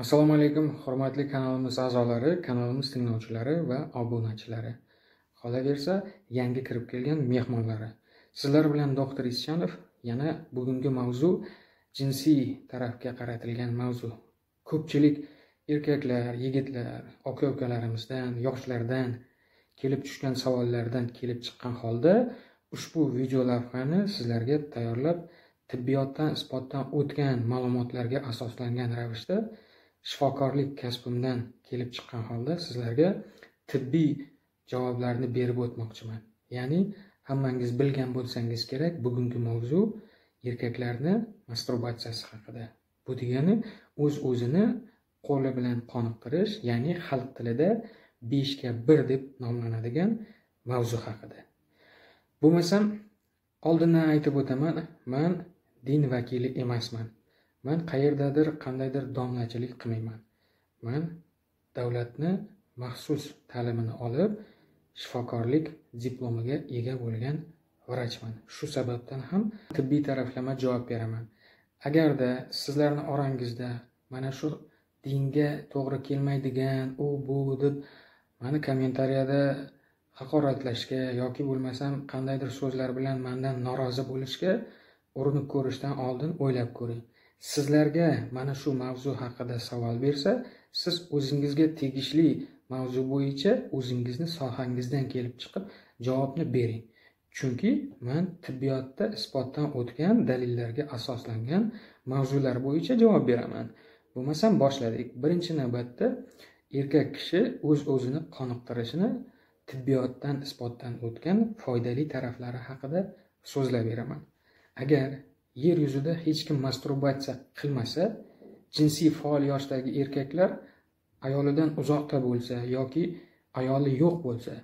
assalomu alaykum hurmatli kanalimiz a'zolari kanalimiz tinglovchilari va obunachilari qolaversa yangi kirib kelgan mehmonlari sizlar bilan doktor ischanov yana bugungi mavzu jinsiy tarafga qaratilgan mavzu. Ko'pchilik erkaklar yigitlar aka ukalarimizdan yoshlardan kelib tushgan savollardan kelib chiqqan holda ushbu video lavhani sizlarga tayyorlab tibbiyotdan isbotdan o'tgan ma'lumotlarga asoslangan ravishda shifokorlik kasbimdan kelib chiqqan holda sizlarga tibbiy javoblarni berib o'tmoqchiman. Ya'ni hammangiz bilgan bo'lsangiz kerak bugungi mavzu erkaklarni masturbatsiyasi haqida. Bu degani o'z uz o'zini qo'li bilan qoniqtirish ya'ni xalq tilida beshga bir deb nomlanadigan mavzu haqida. Bo'lmasam oldindan aytib o'taman man din vakili emasman. Man qayerdadir qandaydir domlachilik qilmayman. Man davlatni maxsus ta'limini olib shifokorlik diplomiga ega bo'lgan vrachman. Shu sababdan ham tibbiy taraflama javob beraman. Agarda sizlarni orangizda mana shu dinga to'g'ri kelmaydigan u bu deb mani kommentariyada haqoratlashga yoki bo'lmasam qandaydir so'zlar bilan mandan norozi bo'lishga urinib ko'rishdan oldin o'ylab ko'ring. Sizlarga mana shu mavzu haqida savol bersa siz o'zingizga tegishli mavzu bo'yicha o'zingizni sohangizdan kelib chiqib javobni bering. Chunki man tibbiyotda isbotdan o'tgan dalillarga asoslangan mavzular bo'yicha javob beraman. Bo'lmasam boshladik. Birinchi navbatda erkak kishi o'z uz o'zini qoniqtirishini tibbiyotdan isbotdan o'tgan foydali taraflari haqida so'zlab beraman. Agar yer yuzida hech kim masturbatsiya qilmasa jinsiy faol yoshdagi erkaklar ayolidan uzoqda bo'lsa yoki ayoli yo'q bo'lsa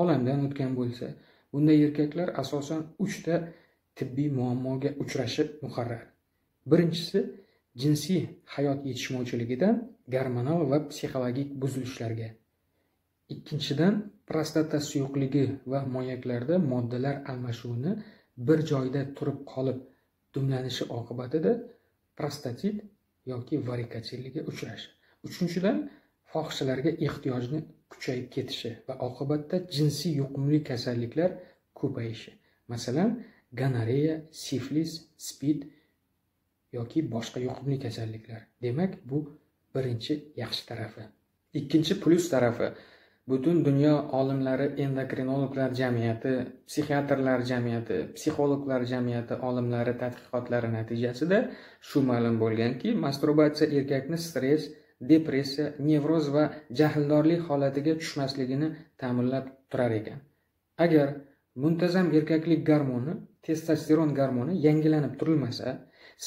olamdan o'tgan bo'lsa bunday erkaklar asosan uchta tibbiy muammoga uchrashi muqarrar. Birinchisi jinsiy hayot yetishmovchiligidan gormonal va psixologik buzilishlarga. Ikkinchidan prostata suyuqligi va moyaklarda moddalar almashuvini bir joyda turib qolib dumlanishi oqibatida prostatit yoki varikoselliga uchrashi. Uchinchidan fohishalarga ehtiyojni kuchayib ketishi va oqibatda jinsiy yuqumli kasalliklar ko'payishi. Masalan gonoreya siflis spid yoki boshqa yuqumli kasalliklar. Demak bu birinchi yaxshi tarafi. Ikkinchi plyus tarafi. Butun dunyo olimlari endokrinologlar jamiyati psixiatrlar jamiyati psixologlar jamiyati olimlari tadqiqotlari natijasida shu ma'lum bo'lganki masturbatsiya erkakni stress depressiya nevroz va jahldorlik holatiga tushmasligini ta'minlab turar ekan. Agar muntazam erkaklik gormoni testosteron gormoni yangilanib turilmasa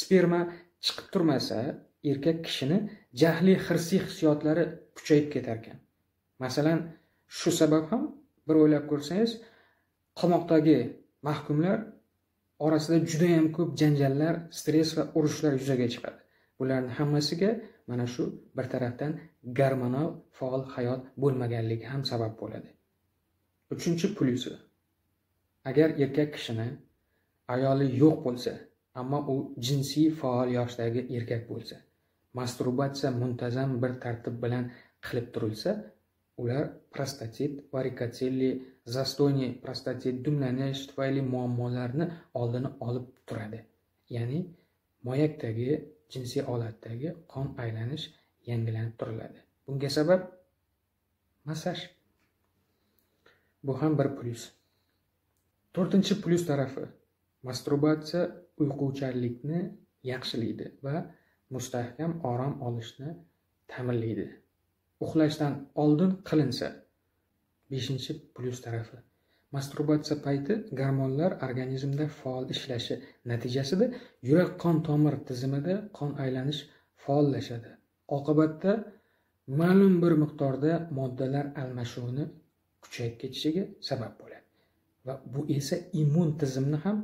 sperma chiqib turmasa erkak kishini jahli hirsiy hissiyotlari kuchayib ketar ekan. Masalan shu sabab ham bir o'ylab ko'rsangiz qamoqdagi mahkumlar orasida judayam ko'p janjallar stress va urushlar yuzaga chiqadi. Bularni hammasiga mana shu bir tarafdan garmonal faol hayot bo'lmaganligi ham sabab bo'ladi. Uchinchi plyusi. Agar erkak kishini ayoli yo'q bo'lsa ammo u jinsiy faol yoshdagi erkak bo'lsa masturbatsiya muntazam bir tartib bilan qilib turilsa ular prostatit varikoselli zastoyniy prostatit dumlanish tufayli muammolarni oldini olib turadi. Ya'ni moyakdagi jinsiy olatdagi qon aylanish yangilanib turiladi. Bunga sabab massaj. Bu ham bir plyus to'rtinchi plyus tarafi. Masturbatsiya uyquchanlikni yaxshilaydi va mustahkam orom olishni ta'minlaydi. Uxlashdan oldin qilinsa beshinchi plyus tarafi. Masturbatsiya payti gormonlar organizmda faol ishlashi natijasida yurak qon tomir tizimida qon aylanish faollashadi. Oqibatda ma'lum bir miqdorda moddalar almashuvini kuchayib ketishiga sabab bo'ladi va bu esa immun tizimni ham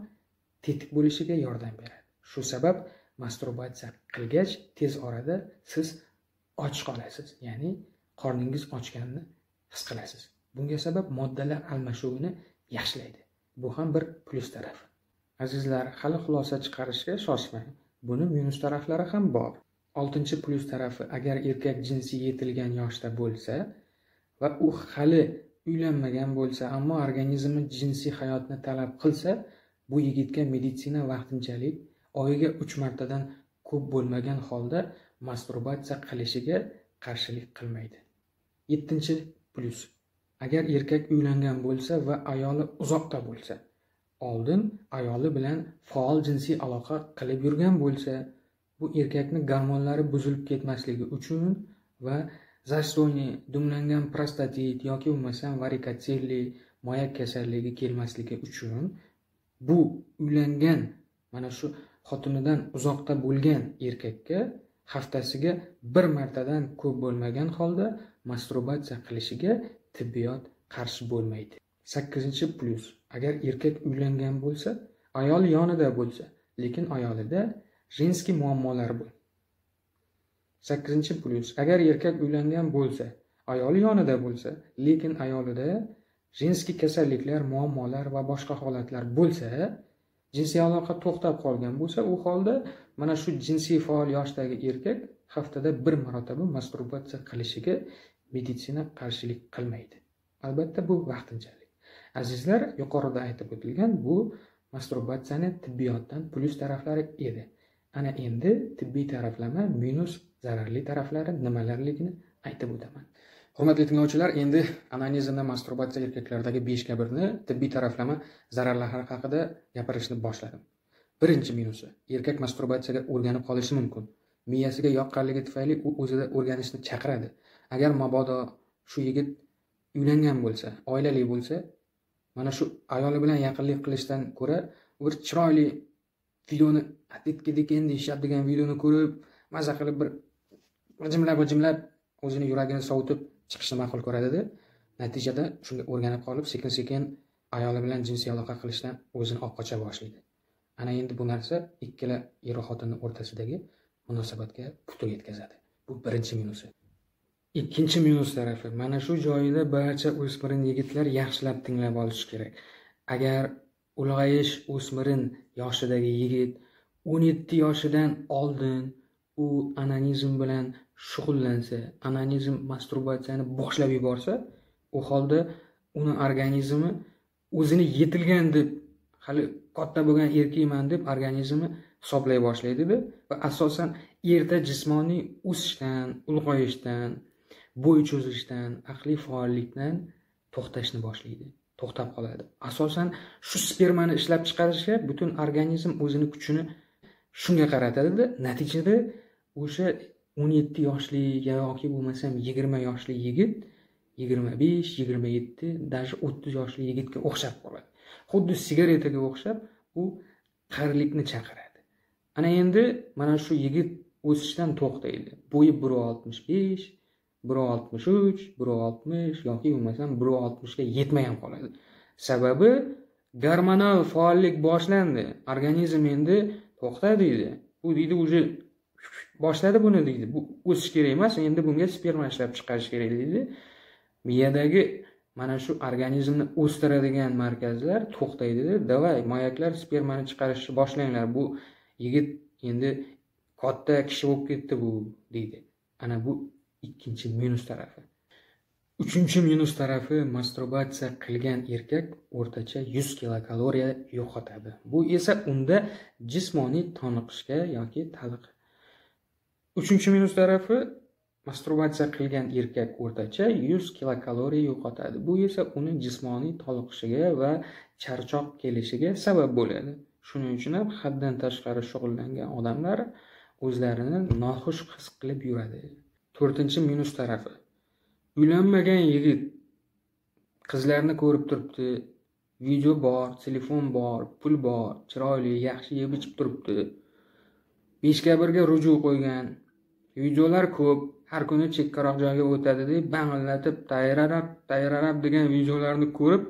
tetik bo'lishiga yordam beradi. Shu sabab masturbatsiya qilgach tez orada siz och qolasiz ya'ni qorningiz ochganini his qilasiz. Bunga sabab moddalar almashuvini yaxshilaydi. Bu ham bir plyus tarafi azizlar hali xulosa chiqarishga shoshmang. Buni minus taraflari ham bor. Oltinchi plyus tarafi agar erkak jinsiy yetilgan yoshda bo'lsa va u hali uylanmagan bo'lsa ammo organizmi jinsiy hayotni talab qilsa bu yigitga meditsina vaqtinchalik oyiga uch martadan ko'p bo'lmagan holda masturbatsiya qilishiga qarshilik qilmaydi. Yettinchi plyus agar erkak uylangan bo'lsa va ayoli uzoqda bo'lsa oldin ayoli bilan faol jinsiy aloqa qilib yurgan bo'lsa bu erkakni gormonlari buzilib ketmasligi uchun va zastoyniy dumlangan prostatit yoki bo'lmasam varikotselli moyak kasalligi kelmasligi uchun bu uylangan mana shu xotinidan uzoqda bo'lgan erkakka haftasiga bir martadan ko'p bo'lmagan holda masturbatsiya qilishiga tibbiyot qarshi bo'lmaydi. Sakkizinchi plyus agar erkak uylangan bo'lsa ayol yonida bo'lsa lekin ayolida jinskiy muammolar bor. Sakkizinchi plyus agar erkak uylangan bo'lsa ayoli yonida bo'lsa lekin ayolida jinsiy kasalliklar muammolar va boshqa holatlar bo'lsa jinsiy aloqa to'xtab qolgan bo'lsa u holda mana shu jinsiy faol yoshdagi erkak haftada bir marotaba masturbatsiya qilishiga meditsina qarshilik qilmaydi. Albatta bu vaqtinchalik. Azizlar yuqorida aytib o'tilgan bu masturbatsiyani tibbiyotdan plyus taraflari edi. Ana endi tibbiy taraflama minus zararli taraflari nimalarligini aytib o'taman. Hurmatli tinglovchilar endi onanizmda masturbatsiya erkaklardagi besh birni tibbiy taraflama zararlari haqida gapirishni boshladim. Birinchi minusi. Erkak masturbatsiyaga o'rganib qolishi mumkin. Miyasiga yoqqanligi tufayli u o'zida o'rganishni chaqiradi. Agar mabodo shu yigit uylangan bo'lsa oilali bo'lsa mana shu ayoli bilan yaqinlik qilishdan ko'ra bir chiroyli videoni atletkedek endi degan videoni ko'rib maza qilib bir g'ijimlab g'ijimlab o'zini yuragini sovutib chiqishni ma'qul ko'radida natijada shunga o'rganib qolib sekin sekin ayoli bilan jinsiy aloqa qilishdan o'zini olib qocha boshlaydi. Ana endi bu narsa ikkala er xotinni o'rtasidagi munosabatga putur yetkazadi. Bu birinchi minusi. Ikkinchi minus tarafi. Mana shu joyida barcha o'smirin yigitlar yaxshilab tinglab olishi kerak. Agar ulg'ayish o'smirin yoshidagi yigit o'n yetti yoshidan oldin u ananizm bilan shug'ullansa onanizm masturbatsiyani boshlab yuborsa u holda uni organizmi o'zini yetilgan deb hali katta bo'lgan erkakman deb organizmi hisoblay boshlaydida. Va asosan erta jismoniy o'sishdan ulg'ayishdan bo'y cho'zilishdan aqliy faollikdan to'xtashni boshlaydi to'xtab qoladi. Asosan shu spermani ishlab chiqarishga butun organizm o'zini kuchini shunga qaratadida natijada o'sha o'n yetti yoshli yoki bo'lmasam yigirma yoshli yigit yigirma besh yigirma yetti даже o'ttiz yoshli yigitga o'xshab qoladi. Xuddi sigaretaga o'xshab u qarilikni chaqiradi. Ana endi mana shu yigit o'sishdan to'xtaydi. Bo'yi bir oltmish besh bir oltmish uch bir oltmish yoki bo'lmasam bir oltmishga yetmay ham qoladi. Sababi gormonal faollik boshlandi. Organizm endi to'xta deydi. U deydi уже boshladi buni deydi. Bu o'sish kerak emas endi bunga sperma ishlab chiqarish kerak deydi. Miyadagi mana shu organizmni o'stiradigan markazlar to'xtaydida давай mayaklar spermani chiqarishni boshlanglar. Bu yigit endi katta kishi bo'lib ketdi bu deydi. Ana bu ikkinchi minus tarafi. Uchinchi minus tarafi masturbatsiya qilgan erkak o'rtacha yuz kilokaloriya yo'qotadi. Bu esa unda jismoniy toniqishga yoki taliq. Uchinchi minus tarafi masturbatsiya qilgan erkak o'rtacha yuz kilokaloriya yo'qotadi. Bu esa uni jismoniy toliqishiga va charchoq kelishiga sabab bo'ladi. Shuning uchun ham haddan tashqari shug'ullangan odamlar o'zlarini noxush his qilib yuradi. To'rtinchi minus tarafi. Uylanmagan yigit qizlarni ko'rib turibdi. Video bor telefon bor pul bor chiroyli yaxshi yeb ichib turibdi. Beshga birga ruju qo'ygan. Videolar ko'p. Har kuni chekkaroq joyga o'tadi deb bang'illatib tayrarab tayrarab degan videolarni ko'rib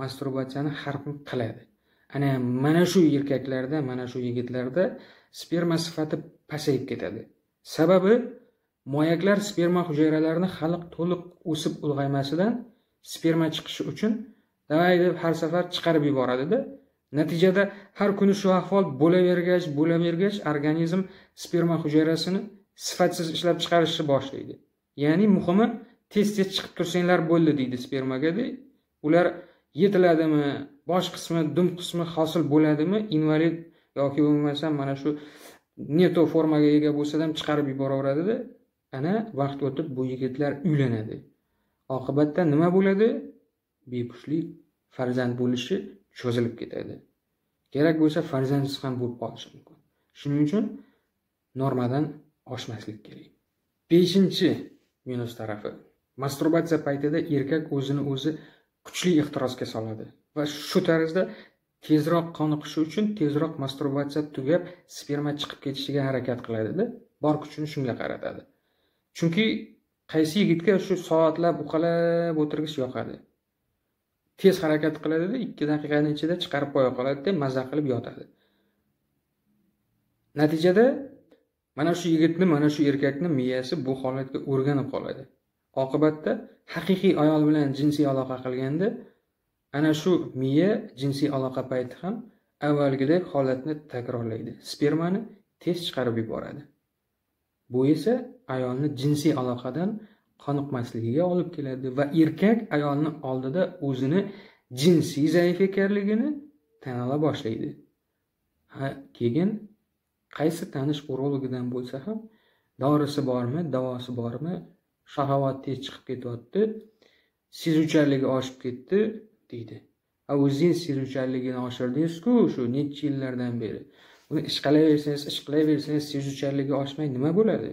masturbatsiyani har kun qiladi. Ana mana shu erkaklarda mana shu yigitlarda sperma sifati pasayib ketadi. Sababi moyaklar sperma hujayralarini hali to'liq o'sib ulg'aymasidan sperma chiqishi uchun davay deb har safar chiqarib yuboradida natijada har kuni shu ahvol bo'lavergach bo'lavergach organizm sperma hujayrasini sifatsiz ishlab chiqarishni boshlaydi. Ya'ni muhimi tez tez chiqib tursanglar bo'ldi deydi spermagada ular yetiladimi bosh qismi dum qismi hosil bo'ladimi invalid yoki bo'lmasam mana shu neto formaga ega bo'lsa ham chiqarib yuboraveradida ana vaqt o'tib bu yigitlar uylanadi. Oqibatda nima bo'ladi? Bepushtlik farzand bo'lishi cho'zilib ketadi. Kerak bo'lsa farzandsiz ham bo'lib qolishi mumkin. Shuning uchun normadan oshmaslik kerak. Beshinchi minus tarafi. Masturbatsiya paytida erkak o'zini o'zi kuchli ehtirosga soladi va shu tarzda tezroq qoniqishi uchun tezroq masturbatsiya tugab sperma chiqib ketishiga harakat qiladida bor kuchini shunga qaratadi. Chunki qaysi yigitga shu soatlab uqalab o'tirgish yoqadi? Tez harakat qiladida ikki daqiqani ichida chiqarib qo'ya qoladida maza qilib yotadi. Natijada mana shu yigitni mana shu erkakni miyasi bu holatga o'rganib qoladi. Oqibatda haqiqiy ayol bilan jinsiy aloqa qilganda ana shu miya jinsiy aloqa payti ham avvalgidek holatni takrorlaydi. Spermani tez chiqarib yuboradi. Bu esa ayolni jinsiy aloqadan qoniqmasligiga olib keladi va erkak ayolni oldida o'zini jinsiy zaif ekanligini tan ola boshlaydi. Ha keyin qaysi tanish urologidan bo'lsa ham dorisi bormi davosi bormi shahovat tez chiqib ketyapti sezuvchanligi oshib ketdi deydi. A o'zingiz sezuvchanligini oshirdingizku shu necha yillardan beri. Uni ish qilaversangiz ish qilaversangiz sezuvchanligi oshmay nima bo'ladi?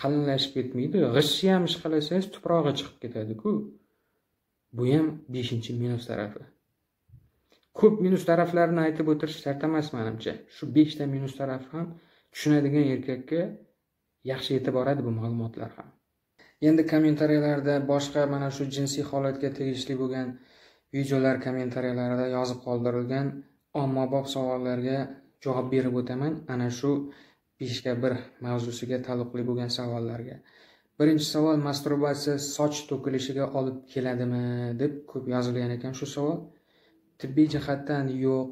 Qalinlashib ketmaydi g'ishni ham ish qalasangiz tuprog'i chiqib ketadiku. Bu ham beshinchi minus tarafi. Ko'p minus taraflarini aytib o'tirish shart emas manimcha. Shu beshta minus taraf ham tushunadigan erkakka yaxshi yetib boradi bu ma'lumotlar ham. Endi kommentariyalarda boshqa mana shu jinsiy holatga tegishli bo'lgan videolar kommentariyalarida yozib qoldirilgan ommabop savollarga javob berib o'taman. Ana shu beshga bir mavzusiga taalluqli bo'lgan savollarga. Birinchi savol masturbatsiya soch to'kilishiga olib keladimi deb ko'p yozilgan ekan shu savol. Tibbiy jihatdan yo'q.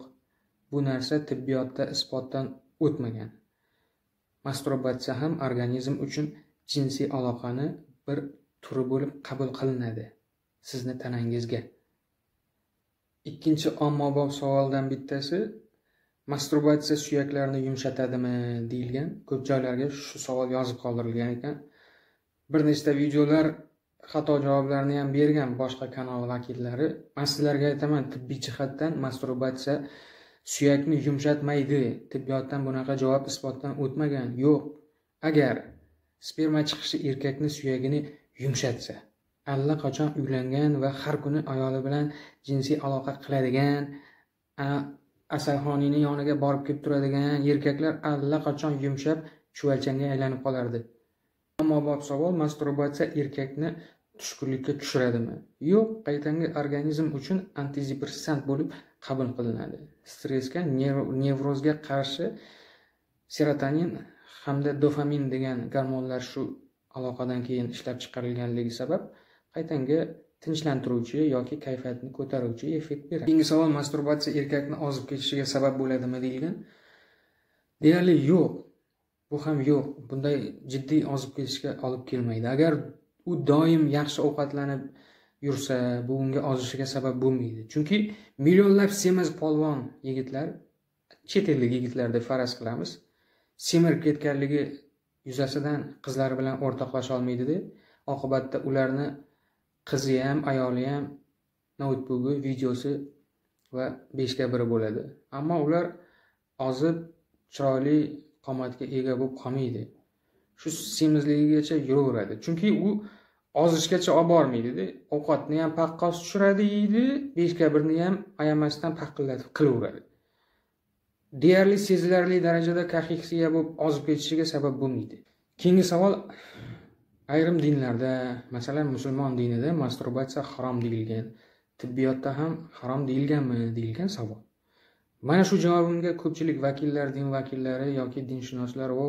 Bu narsa tibbiyotda isbotdan o'tmagan. Masturbatsiya ham organizm uchun jinsiy aloqani bir turi bo'lib qabul qilinadi. Sizni tanangizga. Ikkinchi ommabop savoldan bittasi masturbatsiya suyaklarni yumshatadimi deyilgan ko'p joylarga shu savol yozib qoldirilgan ekan. Bir nechta videolar xato javoblarni ham bergan boshqa kanal vakillari man sizlarga aytaman tibbiy jihatdan masturbatsiya suyakni yumshatmaydi? tibbiyotdan bunaqa javob isbotdan o'tmagan. Yo'q agar sperma chiqishi erkakni suyagini yumshatsa allaqachon uylangan va har kuni ayoli bilan jinsiy aloqa qiladigan asalxoniyni yoniga borib kelib turadigan erkaklar allaqachon yumshab chuvalchanga aylanib qolardi. Ammo savol masturbatsiya erkakni tushkunlikka tushiradimi? Yo'q qaytanga organizm uchun antidepressant bo'lib qabul qilinadi. Stressga nevrozga qarshi serotonin hamda dofamin degan gormonlar shu aloqadan keyin ishlab chiqarilganligi sabab qaytanga tinchlantiruvchi yoki kayfiyatni ko'taruvchi effekt beradi. Keyingi savol masturbatsiya erkakni ozib ketishiga sabab bo'ladimi deyilgan? Deyarli yo'q. Bu ham yo'q. Bunday jiddiy ozib ketishga olib kelmaydi. Agar u doim yaxshi ovqatlanib yursa bu unga ozishiga sabab bo'lmaydi. Chunki millionlab semiz polvon yigitlar chet ellik yigitlar deb faraz qilamiz semirib ketganligi yuzasidan qizlari bilan o'rtoqlasha olmaydida oqibatda ularni qizi ham ayoli ham noutbuki videosi va beshga biri bo'ladi. Ammo ular ozib chiroyli qomatga ega bo'lib qolmaydi. Shu semizligigacha yuraveradi. Chunki u ozishgacha olib bormaydida ovqatni ham paqqos tushiradi yeydi beshga birni ham ayamasdan paqillatib qilaveradi. Deyarli sezilarli darajada kaxeksiya bo'lib ozib ketishiga sabab bo'lmaydi. Keyingi savol ayrim dinlarda masalan musulmon dinida masturbatsiya harom deyilgan tibbiyotda ham harom deyilganmi? deyilgan savol. Mana shu javobimga ko'pchilik vakillar din vakillari yoki dinshunoslar o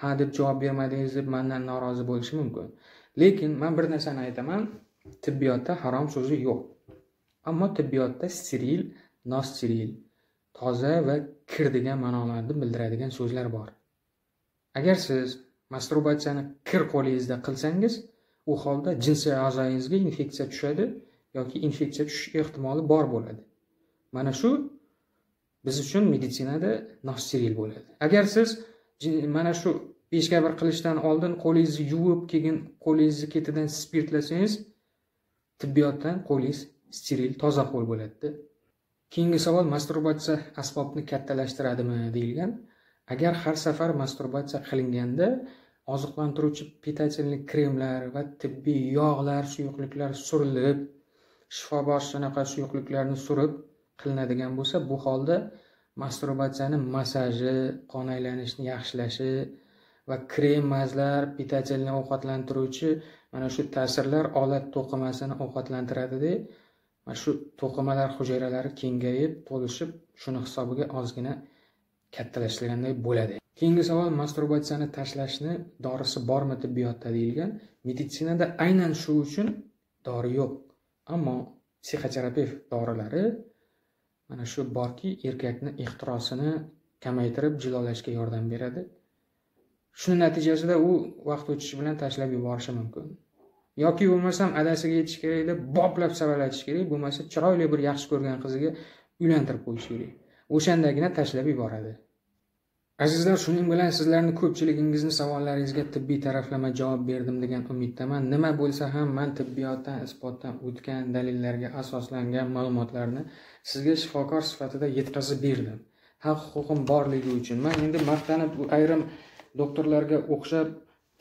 ha deb javob bermadingiz deb mandan norozi bo'lishi mumkin. Lekin man bir narsani aytaman tibbiyotda harom so'zi yo'q. Ammo tibbiyotda steril nosteril toza va kir degan ma'nolarni bildiradigan so'zlar bor. Agar siz masturbatsiyani kir qo'lingizda qilsangiz u holda jinsiy a'zoyingizga infeksiya tushadi yoki infeksiya tushish ehtimoli bor bo'ladi. Mana shu biz uchun meditsinada nosteril bo'ladi. Agar siz mana shu beshga bir qilishdan oldin qo'lingizni yuvib keyin qo'lingizni ketidan spirtlasangiz tibbiyotdan qo'lingiz steril toza qo'l bo'ladida. Keyingi savol masturbatsiya asbobni kattalashtiradimi deyilgan. Agar har safar masturbatsiya qilinganda oziqlantiruvchi питательный kremlar va tibbiy yog'lar suyuqliklar surilib shifobaxsh shunaqa suyuqliklarni surib qilinadigan bo'lsa bu holda masturbatsiyani massaji qon aylanishini yaxshilashi va krem mazlar питательный ovqatlantiruvchi mana shu ta'sirlar olat to'qimasini ovqatlantiradida mana shu to'qimalar hujayralari kengayib to'lishib shuni hisobiga ozgina kattalashtirganday bo'ladi. Keyingi savol masturbatsiyani tashlashni dorisi bormi tibbiyotda deyilgan. Meditsinada aynan shu uchun dori yo'q ammo psixoterapevt dorilari mana shu borki erkakni ehtirosini kamaytirib jilolashga yordam beradi. Shuni natijasida u vaqt o'tishi bilan tashlab yuborishi mumkin. Yoki bo'lmasam adasiga yetish kerak deb boplab savalatish kerak bo'lmasa chiroyli bir yaxshi ko'rgan qiziga uylantirib qo'yish kerak. O'shandagina tashlab yuboradi. Azizlar shuning bilan sizlarni ko'pchiligingizni savollaringizga tibbiy taraflama javob berdim degan umiddaman. Nima bo'lsa ham man tibbiyotdan isbotdan o'tgan dalillarga asoslangan ma'lumotlarni sizga shifokor sifatida yetkazib berdim. Haq huquqim borligi uchun. Man endi maqtanib ayrim doktorlarga o'xshab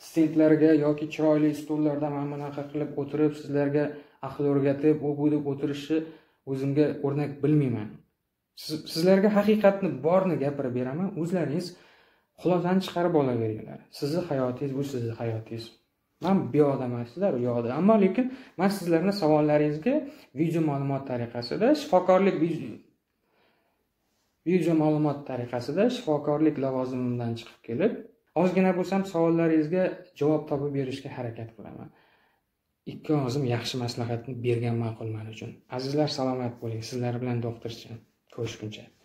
stendlarga yoki chiroyli stullarda mana bunaqa qilib o'tirib sizlarga aql o'rgatib u bu deb o'tirishni o'zimga o'rnak bilmayman. Sizlarga haqiqatni borni gapirib beraman. O'zlaringiz xulosani chiqarib olaveringlar. Sizni hayotingiz bu sizni hayotingiz. Man bu yoqda emas sizlar u yoqda ammo lekin man sizlarni savollaringizga video ma'lumot tariqasida shifokorlik video ma'lumot tariqasida shifokorlik lavozimimdan chiqib kelib ozgina bo'lsam savollaringizga javob topib berishga harakat qilaman. Ikki og'zim yaxshi maslahatni bergan ma'qul man uchun. Azizlar salomat bo'ling. Sizlar bilan doktorchan Coşkunca.